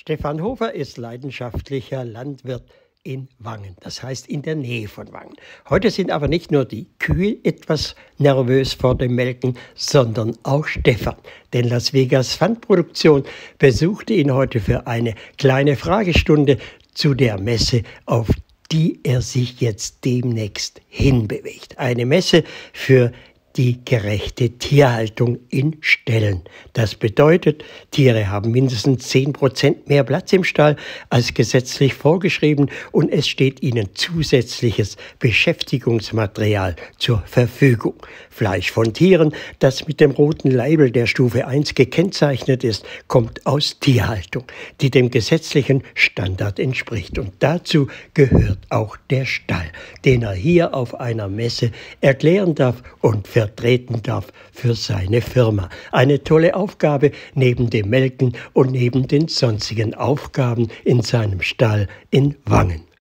Stefan Hofer ist leidenschaftlicher Landwirt in Wangen, das heißt in der Nähe von Wangen. Heute sind aber nicht nur die Kühe etwas nervös vor dem Melken, sondern auch Stefan. Denn Las Vegas Pfandproduktion besuchte ihn heute für eine kleine Fragestunde zu der Messe, auf die er sich jetzt demnächst hinbewegt. Eine Messe für gerechte Tierhaltung in Ställen. Das bedeutet, Tiere haben mindestens 10 Prozent mehr Platz im Stall als gesetzlich vorgeschrieben und es steht ihnen zusätzliches Beschäftigungsmaterial zur Verfügung. Fleisch von Tieren, das mit dem roten Label der Stufe 1 gekennzeichnet ist, kommt aus Tierhaltung, die dem gesetzlichen Standard entspricht. Und dazu gehört auch der Stall, den er hier auf einer Messe erklären darf und für vertreten darf für seine Firma. Eine tolle Aufgabe neben dem Melken und neben den sonstigen Aufgaben in seinem Stall in Wangen.